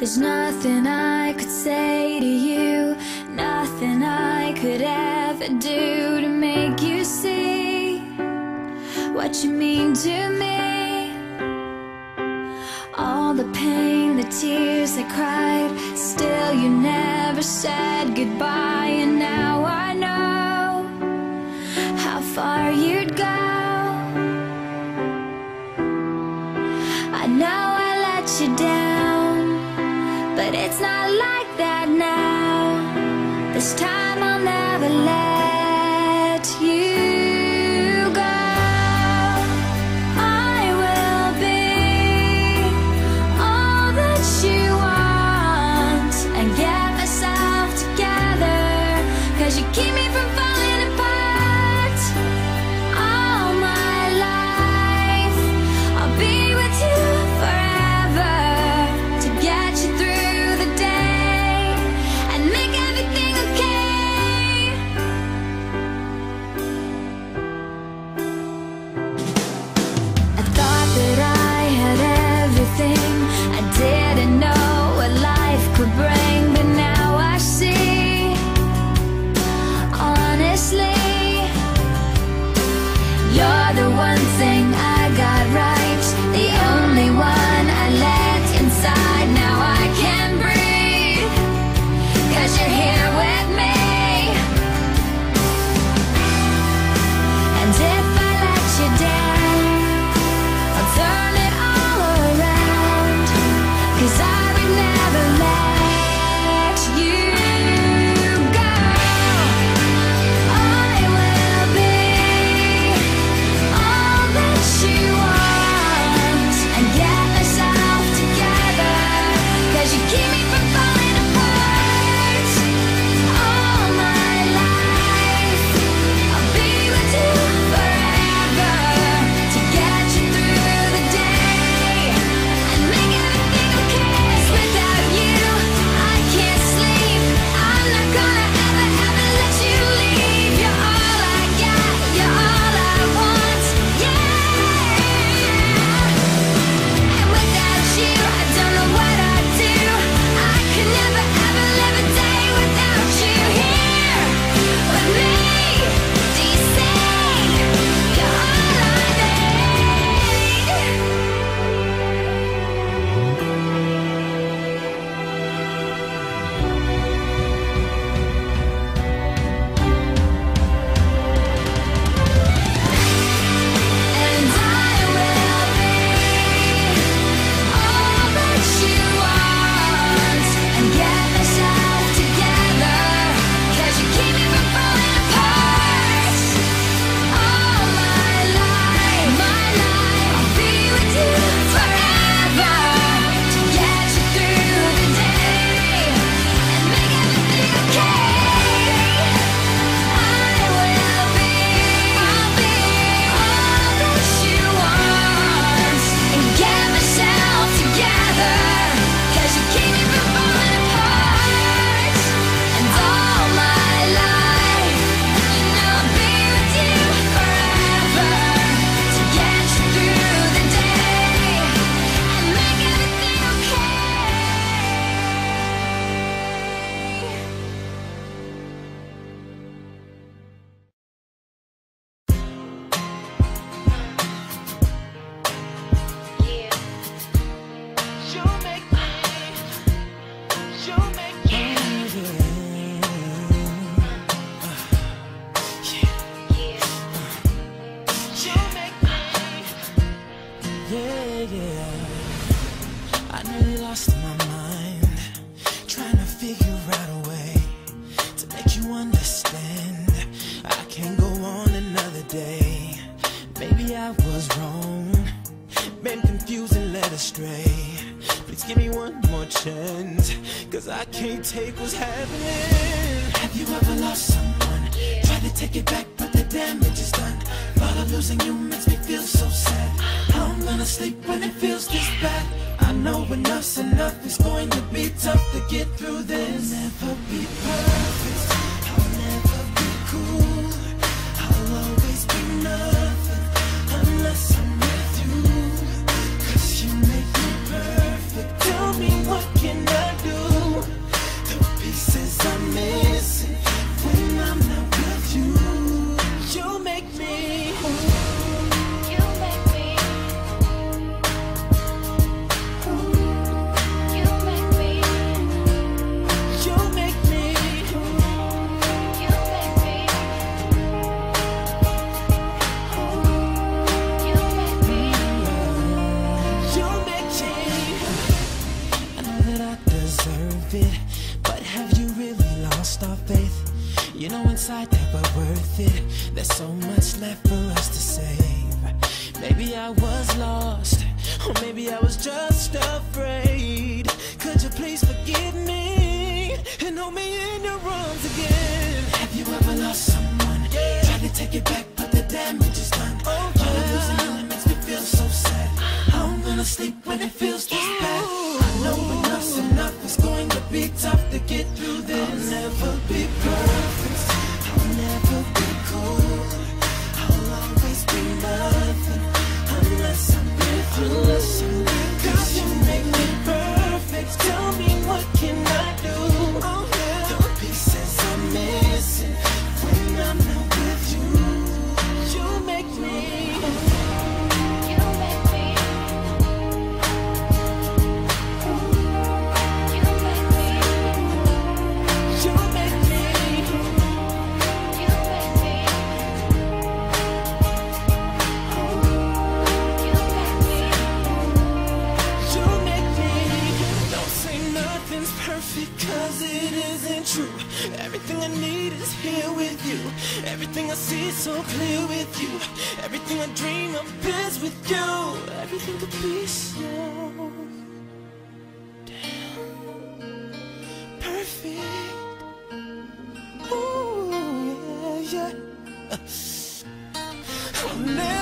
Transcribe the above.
There's nothing I could say to you Nothing I could ever do to make you see What you mean to me. All the pain, the tears I cried Still you never said goodbye and now This time I'll never let lost my mind Trying to figure out a way To make you understand. I can't go on another day. Maybe I was wrong. Been confused and led astray. Please give me one more chance Cause I can't take what's happening. Have you ever lost someone? Yeah. Tried to take it back but the damage is done. Thought of losing you makes me feel so sad. How I'm gonna sleep when it feels good when enough's enough, it's going to be tough to get through this. Worth it. There's so much left for us to save. Maybe I was lost, or maybe I was just afraid. Could you please forgive me and hold me in your arms again? Have you ever lost someone? Yeah. Tried to take it back, but the damage is done. Oh, yeah. All of losing really makes me feel so sad. How I'm gonna sleep when it feels this bad. I know enough's enough. It's going to be tough to get through this. I'll never be perfect. isn't true. Everything I need is here with you. Everything I see so clear with you. Everything I dream of is with you. Everything could be so Damn Perfect. Ooh, yeah, yeah. Uh, I'll never